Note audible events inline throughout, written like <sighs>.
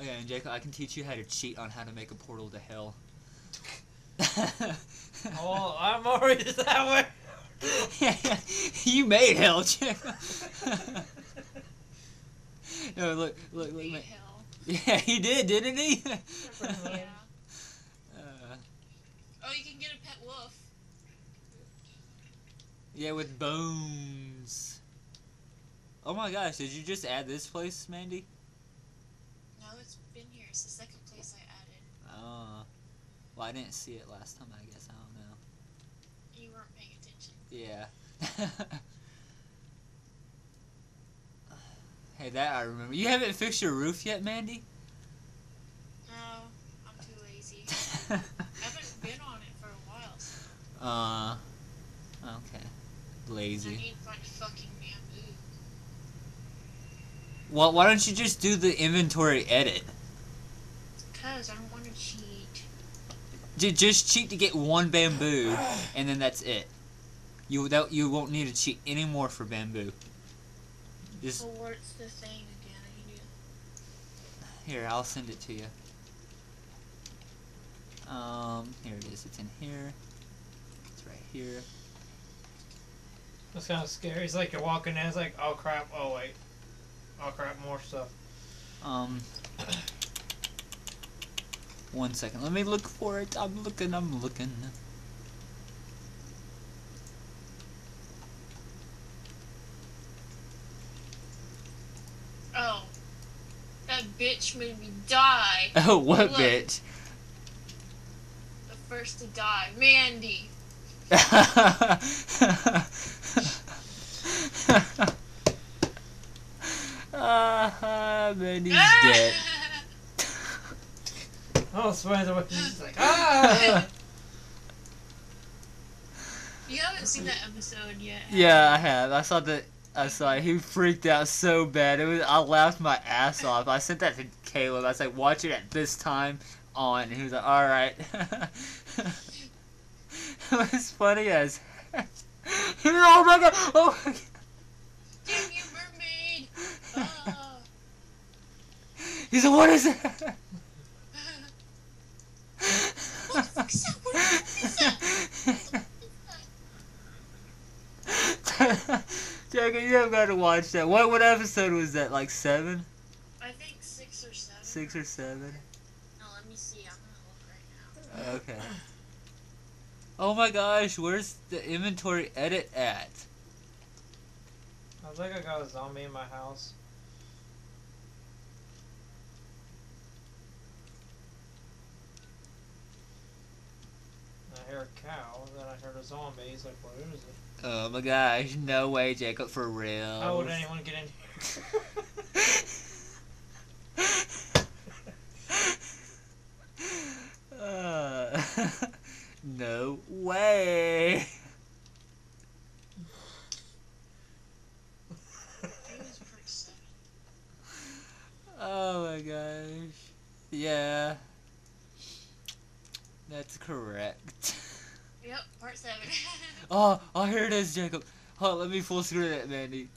Yeah, and Jacob, I can teach you how to cheat on how to make a portal to hell. <laughs> Oh, I'm already <laughs> that way. yeah, <laughs> yeah, you made hell, Jacob. no, look, look, look. Beat ma- hell. Yeah, he did, didn't he? Yeah. uh, Oh, you can get a pet wolf. yeah, with bones. Oh my gosh, did you just add this place, Mandy? It's been here. It's the second place I added. Oh. Well, I didn't see it last time, I guess. I don't know. You weren't paying attention. Yeah. hey, that I remember. You haven't fixed your roof yet, Mandy? No, I'm too lazy. <laughs> I haven't been on it for a while. So uh. Okay. I need find fucking bamboo. Well, why don't you just do the inventory edit? Cause I don't want to cheat. J- just cheat to get one bamboo, and then that's it. You that you won't need to cheat anymore for bamboo. Just So what's the thing again? I need to. here, I'll send it to you. Um, here it is. It's in here. It's right here. That's kind of scary. It's like you're walking in. It's like, oh crap. Oh wait. Oh crap. More stuff. Um, one second. Let me look for it. I'm looking. I'm looking. Oh, that bitch made me die. <laughs> Oh, what Look. bitch? The first to die, Mandy. <laughs> Ah, Mandy's Ah! dead. Oh, it's funny the way he's like, <laughs> ah. you haven't seen that episode yet. Yeah, you? I have. I saw that. I saw it. He freaked out so bad. It was. I laughed my ass off. I sent that to Caleb. I was like, "Watch it at this time on," and he was like, "All right." <laughs> it was funny as. <laughs> He was, oh my god! Oh my god! Damn you, mermaid! Oh. He's like, "What is that?" what the fuck is that? What the fuck is that? <laughs> Jacob, you have got to watch that. What what episode was that? Like seven, I think six or seven. six or seven? No, let me see. I'm gonna look right now. Okay. Oh my gosh, where's the inventory edit at? I think I got a zombie in my house. Hear a cow, then I heard a zombie. He's like, what is it? Oh my gosh, no way, Jacob, for real. How would anyone get in here? <laughs> uh, <laughs> no way. It was part seven. Oh my gosh. Yeah. That's correct. Yep, part seven. Oh, oh, here it is, Jacob. Hold on, let me full screen it, Mandy.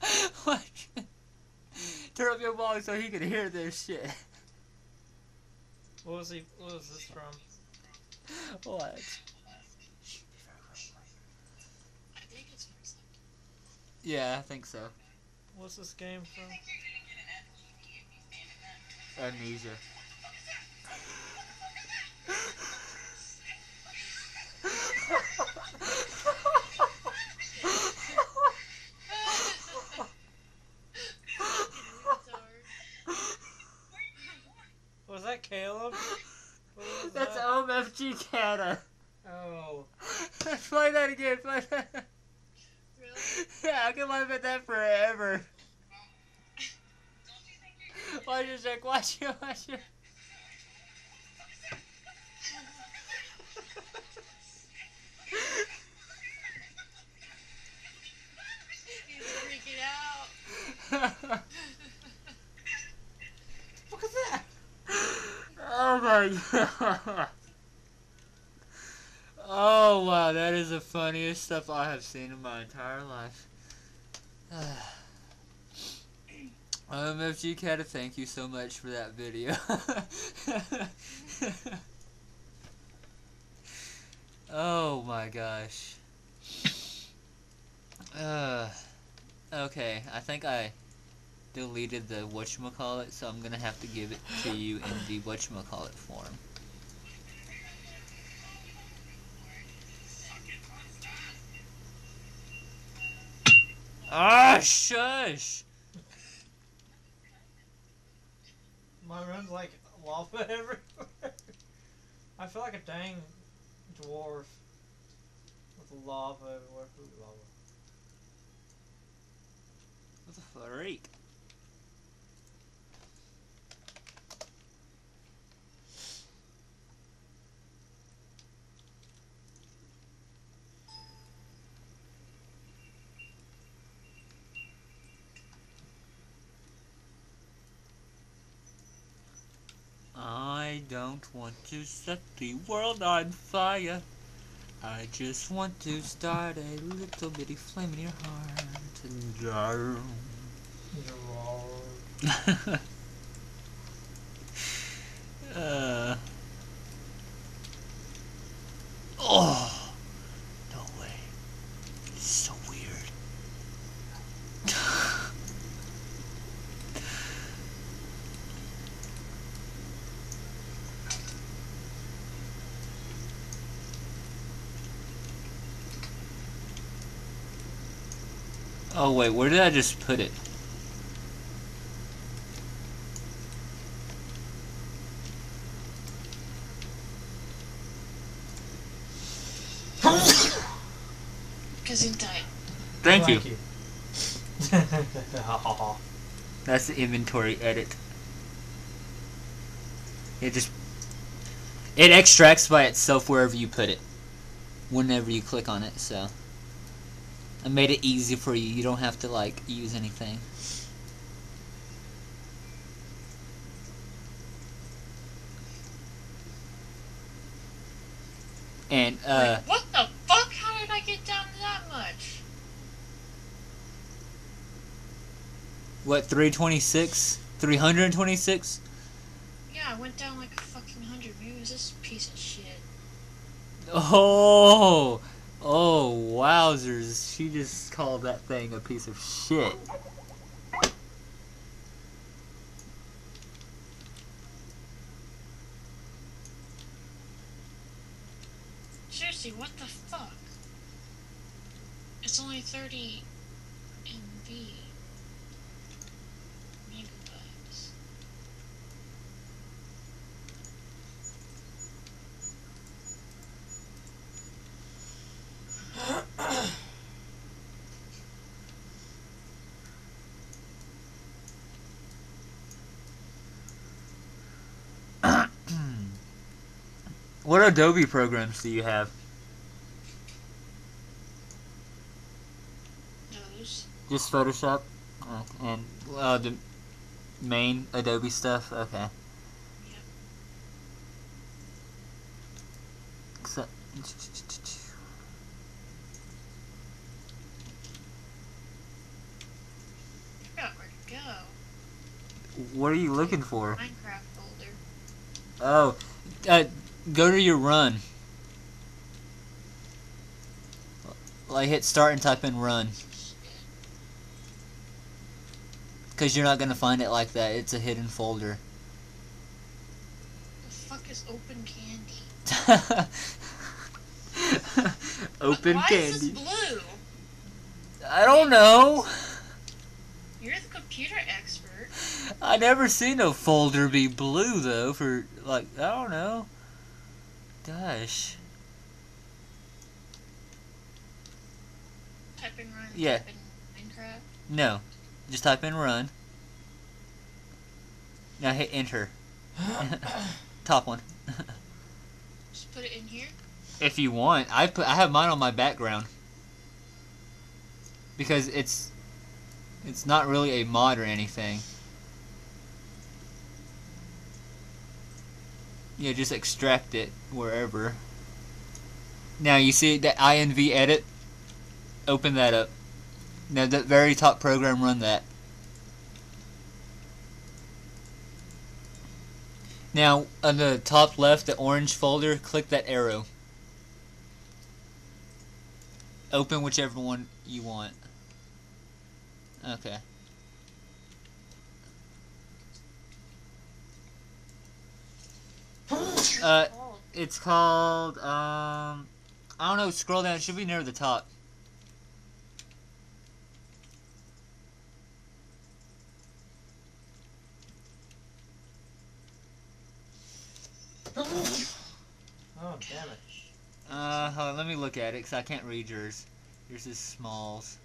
<laughs> what? Turn up your volume so he can hear this shit. What was he? What was this from? What? I think it's part seven. Yeah, I think so. What's this game from? Amnesia. Was that Caleb? What was That's OMFG Canada. Oh. <laughs> play that again, play that. Really? Yeah, I can laugh at that forever. Watch it, Jack, watch it, watch it. He's freaking out. Look at that. <laughs> oh my <laughs> god. Oh wow, that is the funniest stuff I have seen in my entire life. <sighs> OMFG Cat, thank you so much for that video. <laughs> oh my gosh. <sighs> Uh, okay, I think I deleted the whatchamacallit, so I'm gonna have to give it to you in the whatchamacallit form. Ah, shush! My room's like lava <laughs> everywhere. I feel like a dang dwarf with lava everywhere. Ooh, lava. What the freak? I don't want to set the world on fire. I just want to start a little bitty flame in your heart and <laughs> drown. Dwarf. uh. Oh. No way. It's so weird. Oh wait, where did I just put it? Gesundheit. Thank you. you. <laughs> That's the inventory edit. It just it extracts by itself wherever you put it. Whenever you click on it, so I made it easy for you. You don't have to like use anything. And uh Wait, what the fuck? How did I get down that much? what 326? 326? Yeah, I went down like a fucking hundred. Maybe it was this piece of shit. Oh, oh, wowzers! She just called that thing a piece of shit. Seriously, what the fuck? It's only 30 MB. What Adobe programs do you have? Those. Just Photoshop, uh, and uh, the main Adobe stuff. Okay. Yep. Except. forgot where to go. What are you looking for? Minecraft folder. Oh, uh, go to your run. Like hit start and type in run. Cause you're not gonna find it like that. It's a hidden folder. The fuck is open candy? <laughs> Open Why candy. is this blue? I don't know. You're the computer expert. I never seen a folder be blue though. For like, I don't know. Gosh. Type in run. Yeah. Type in Minecraft. No. Just type in run. Now hit enter. <coughs> Top one. <coughs> Just put it in here. if you want, I put I have mine on my background because it's it's not really a mod or anything. you know, just extract it wherever. Now you see the INV edit? Open that up. Now the very top program, run that. Now, on the top left, the orange folder, click that arrow. Open whichever one you want. Okay. Uh, it's called, um, I don't know, scroll down, it should be near the top. Oh damn it! Uh, hold on, let me look at it, because I can't read yours. Yours is smalls.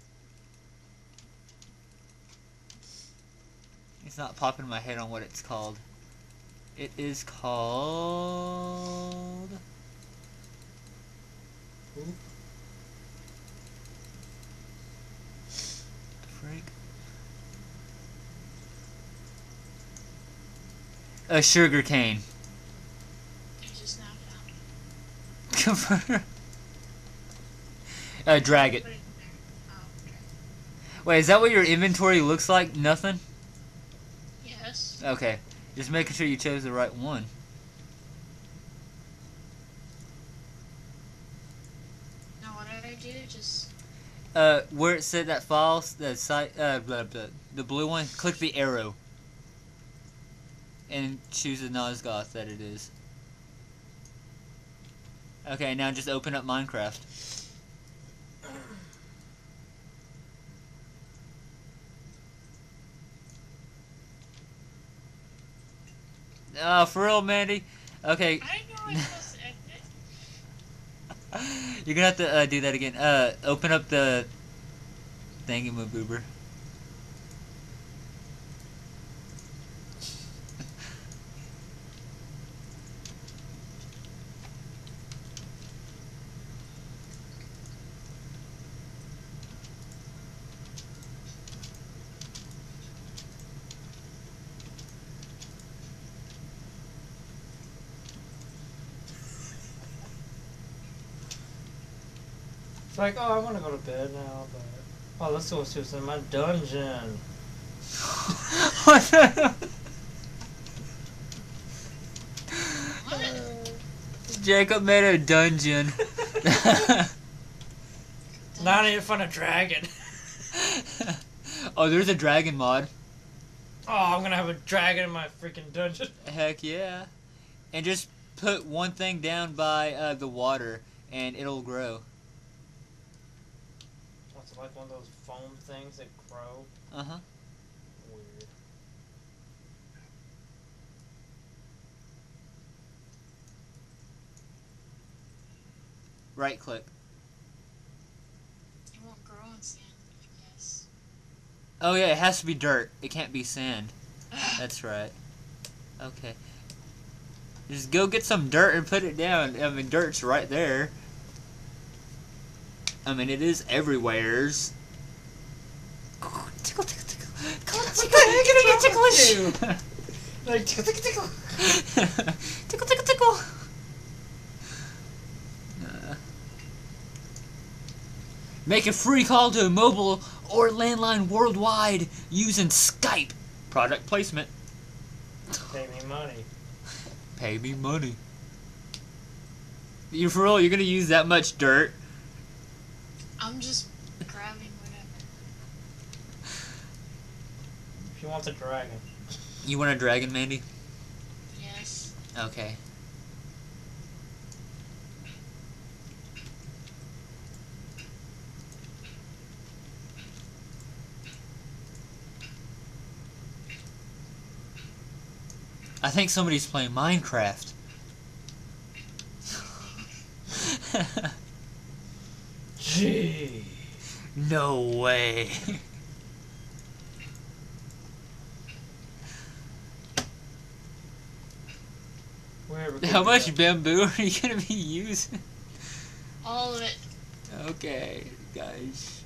It's not popping in my head on what it's called. It is called... Freak? A sugar cane. I just now uh, drag it. Put it in there. Okay. Wait, is that what your inventory looks like? Nothing? Yes. Okay. Just making sure you chose the right one. Now what did I do? Just Uh, where it said that file, the site, uh, blah, blah, the blue one, click the arrow. And choose the Nosgoth that it is. Okay, now just open up Minecraft. Oh, for real, Mandy? Okay, I know I was supposed to end it. <laughs> You're gonna have to uh, do that again. Uh, open up the thingamaboober. It's like, oh, I want to go to bed now, but oh, let's go see what's in my dungeon. what <laughs> the? Jacob made a dungeon. <laughs> Not even fun a dragon. <laughs> oh, there's a dragon mod. Oh, I'm gonna have a dragon in my freaking dungeon. Heck yeah. And just put one thing down by uh, the water, and it'll grow. What's it like one of those foam things that grow? Uh huh. Weird. Right click. It won't grow on sand, I guess. Oh yeah, it has to be dirt. It can't be sand. <sighs> That's right. Okay. Just go get some dirt and put it down. I mean, dirt's right there. I mean, it is everywhere's. Tickle, tickle, tickle. Come on, tickle. You're gonna get ticklish. Like tickle, tickle, tickle. tickle, tickle, tickle. Uh, Make a free call to a mobile or landline worldwide using Skype. Product placement. Pay me money. Pay me money. You for real? You're gonna use that much dirt? I'm just grabbing whatever. She wants a dragon. You want a dragon, Mandy? Yes. Okay. I think somebody's playing Minecraft. Gee. no way. Where How much go? bamboo are you gonna be using? All of it. Okay, guys.